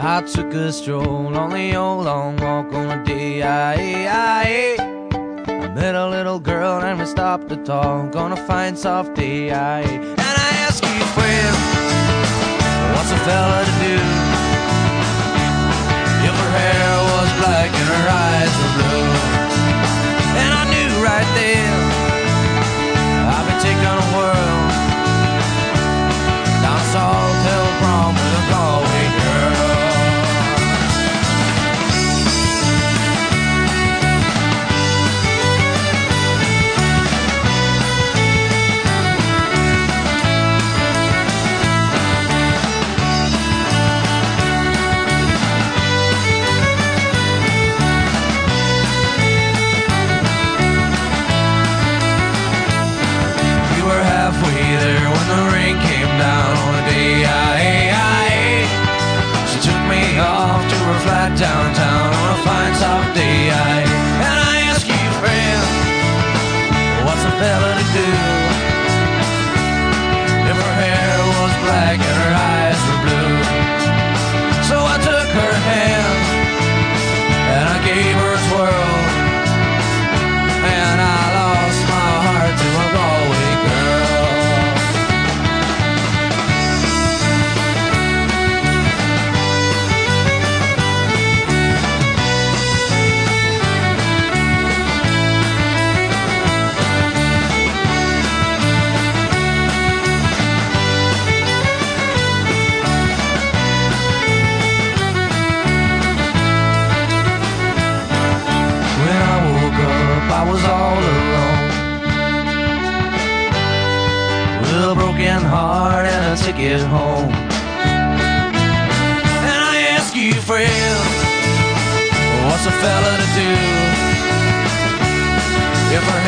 I took a stroll on the old long walk on a day. I met a little girl and we stopped to talk on a fine soft D-I-E. And I asked you, friend, what's a fella downtown on a fine soft day I And I ask you, friend, what's a fella to do? If her hair was black and her eyes were blue So I took her hand and I gave her heart and a ticket home. And I ask you, friend, what's a fella to do? If her